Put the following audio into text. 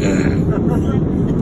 嗯。